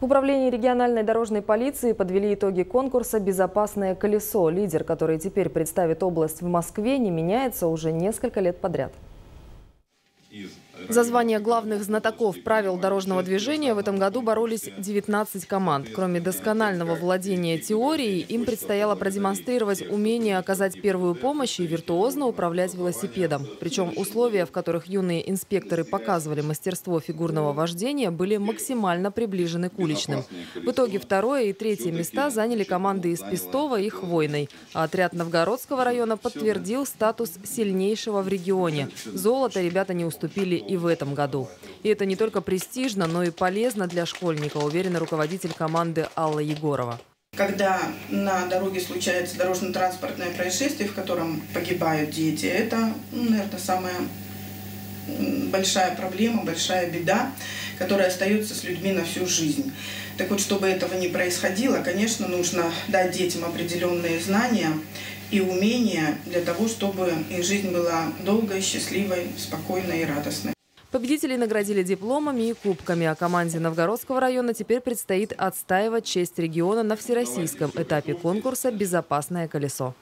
В управлении региональной дорожной полиции подвели итоги конкурса «Безопасное колесо». Лидер, который теперь представит область в Москве, не меняется уже несколько лет подряд. За звание главных знатоков правил дорожного движения в этом году боролись 19 команд. Кроме досконального владения теорией, им предстояло продемонстрировать умение оказать первую помощь и виртуозно управлять велосипедом. Причем условия, в которых юные инспекторы показывали мастерство фигурного вождения, были максимально приближены к уличным. В итоге второе и третье места заняли команды из Пестова и Хвойной. А отряд Новгородского района подтвердил статус сильнейшего в регионе. Золото ребята не уступили и в этом году. И это не только престижно, но и полезно для школьника, уверена руководитель команды Алла Егорова. Когда на дороге случается дорожно-транспортное происшествие, в котором погибают дети, это, ну, наверное, самая большая проблема, большая беда, которая остается с людьми на всю жизнь. Так вот, чтобы этого не происходило, конечно, нужно дать детям определенные знания и умения для того, чтобы их жизнь была долгой, счастливой, спокойной и радостной. Победителей наградили дипломами и кубками, а команде Новгородского района теперь предстоит отстаивать честь региона на всероссийском этапе конкурса «Безопасное колесо».